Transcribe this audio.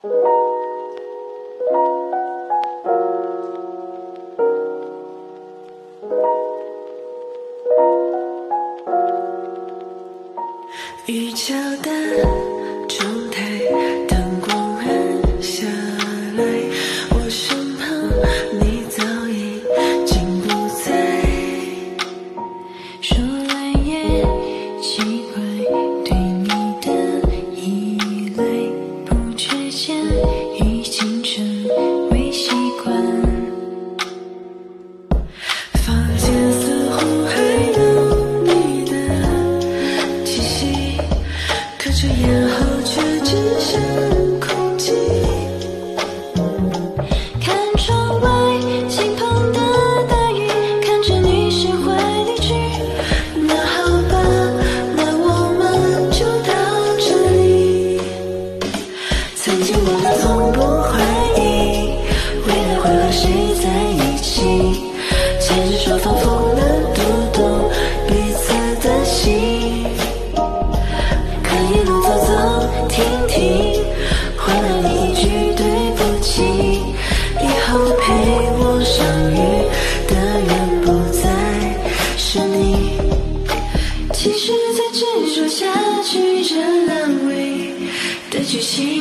雨敲打已经牵着手仿佛能读懂彼此的心。可一路走走停停，换来你一句对不起。以后陪我相遇的人不再是你。其实再执着下去，这烂尾的剧情，